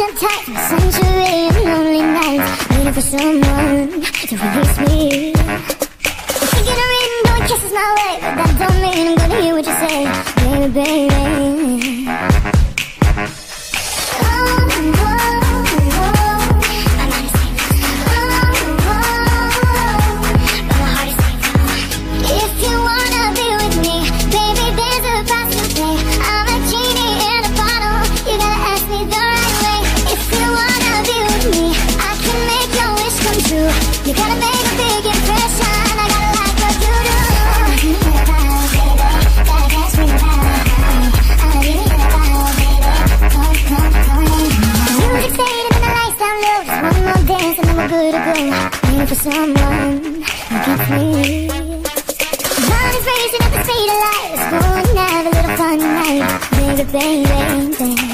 and tight for century and lonely nights. Waiting for someone to release me. You're thinking of reading, blowing kisses my way But that don't mean I'm gonna hear what you say. Baby, baby You gotta make a big impression. I gotta like what you do. Good to go. Waiting for someone gets me Mind is racing at the speed of and have a little fun tonight. Baby, baby, baby